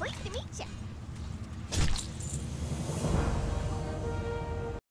Pleased to meet you.